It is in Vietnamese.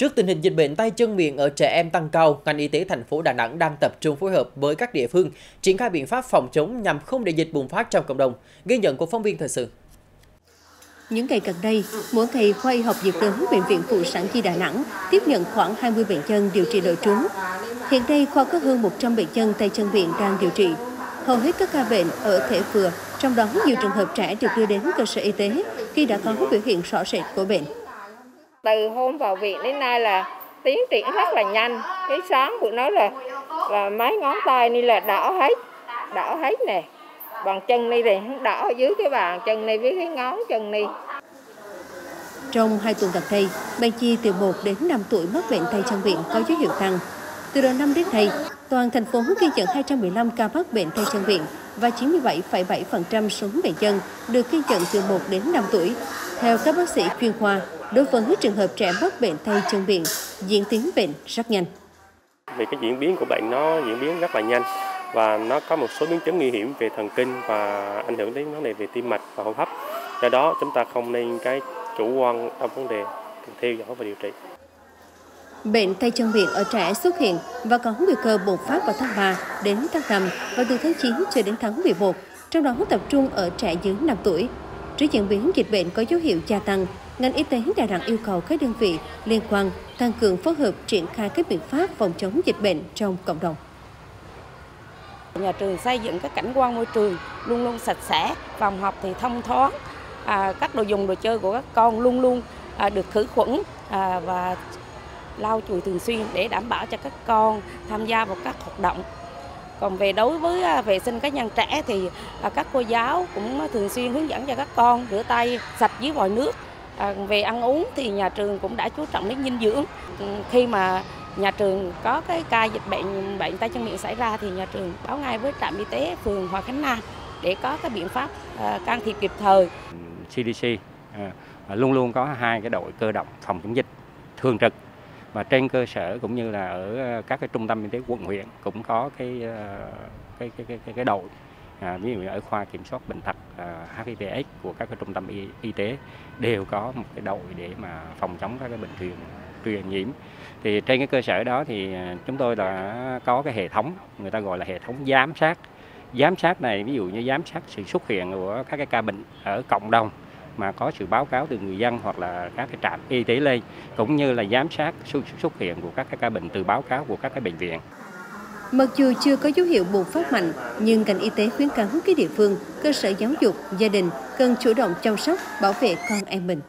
Trước tình hình dịch bệnh tay chân miệng ở trẻ em tăng cao, ngành y tế thành phố Đà Nẵng đang tập trung phối hợp với các địa phương triển khai biện pháp phòng chống nhằm không để dịch bùng phát trong cộng đồng. Ghi nhận của phóng viên thời sự. Những ngày gần đây, mỗi ngày khoa y học nhiệt đới Bệnh viện Phụ sản Nhi Đà Nẵng tiếp nhận khoảng 20 bệnh nhân điều trị nội trú. Hiện nay, khoa có hơn 100 bệnh nhân tay chân miệng đang điều trị. Hầu hết các ca bệnh ở thể vừa, trong đó nhiều trường hợp trẻ được đưa đến cơ sở y tế khi đã có biểu hiện rõ rệt của bệnh. Từ hôm vào viện đến nay là tiến triển rất là nhanh. Cái sáng bữa nói là là mấy ngón tay ni là đỏ hết, đỏ hết nè. Bàn chân này thì đỏ dưới cái bàn chân này với cái ngón chân này. Trong hai tuần gần đây, bệnh chi từ 1 đến 5 tuổi mắc bệnh tay chân miệng có dấu hiệu tăng. Từ đầu năm đến nay, toàn thành phố ghi nhận 215 ca mắc bệnh tay chân miệng và 97,7% số bệnh nhân được ghi nhận từ 1 đến 5 tuổi. Theo các bác sĩ chuyên khoa, đối với trường hợp trẻ mắc bệnh tay chân miệng, diễn tiến bệnh rất nhanh. Vì cái diễn biến của bệnh nó diễn biến rất là nhanh và nó có một số biến chứng nguy hiểm về thần kinh và ảnh hưởng đến vấn đề về tim mạch và hô hấp. Do đó chúng ta không nên cái chủ quan trong vấn đề theo dõi và điều trị. Bệnh tay chân miệng ở trẻ xuất hiện và có nguy cơ bùng phát vào tháng 3 đến tháng 5 và từ tháng 9 cho đến tháng 11, trong đó tập trung ở trẻ dưới 5 tuổi. Trước diễn biến dịch bệnh có dấu hiệu gia tăng, ngành y tế Đà Nẵng yêu cầu các đơn vị liên quan tăng cường phối hợp triển khai các biện pháp phòng chống dịch bệnh trong cộng đồng. Nhà trường xây dựng các cảnh quan môi trường luôn luôn sạch sẽ, phòng học thì thông thoáng, à, các đồ dùng đồ chơi của các con luôn luôn à, được khử khuẩn à, và lau chùi thường xuyên để đảm bảo cho các con tham gia vào các hoạt động. Còn về đối với à, vệ sinh cá nhân trẻ thì à, các cô giáo cũng thường xuyên hướng dẫn cho các con rửa tay sạch dưới vòi nước. À, về ăn uống thì nhà trường cũng đã chú trọng đến dinh dưỡng. Ừ, khi mà nhà trường có cái ca dịch bệnh bệnh tay chân miệng xảy ra thì nhà trường báo ngay với trạm y tế phường Hòa Khánh Nam để có cái biện pháp à, can thiệp kịp thời. CDC à, luôn luôn có hai cái đội cơ động phòng chống dịch thường trực và trên cơ sở cũng như là ở các cái trung tâm y tế quận huyện cũng có cái ờ, cái cái cái, cái đội à, ví dụ như ở khoa kiểm soát bệnh tật à, HIVS của các cái trung tâm y, y tế đều có một cái đội để mà phòng chống các cái bệnh truyền truyền nhiễm thì trên cái cơ sở đó thì à, chúng tôi đã có cái hệ thống người ta gọi là hệ thống giám sát giám sát này ví dụ như giám sát sự xuất hiện của các cái ca bệnh ở cộng đồng mà có sự báo cáo từ người dân hoặc là các cái trạm y tế lên cũng như là giám sát sự xuất hiện của các cái ca bệnh từ báo cáo của các cái bệnh viện. Mặc dù chưa có dấu hiệu bùng phát mạnh, nhưng ngành y tế khuyến cáo các địa phương, cơ sở giáo dục, gia đình cần chủ động chăm sóc, bảo vệ con em mình.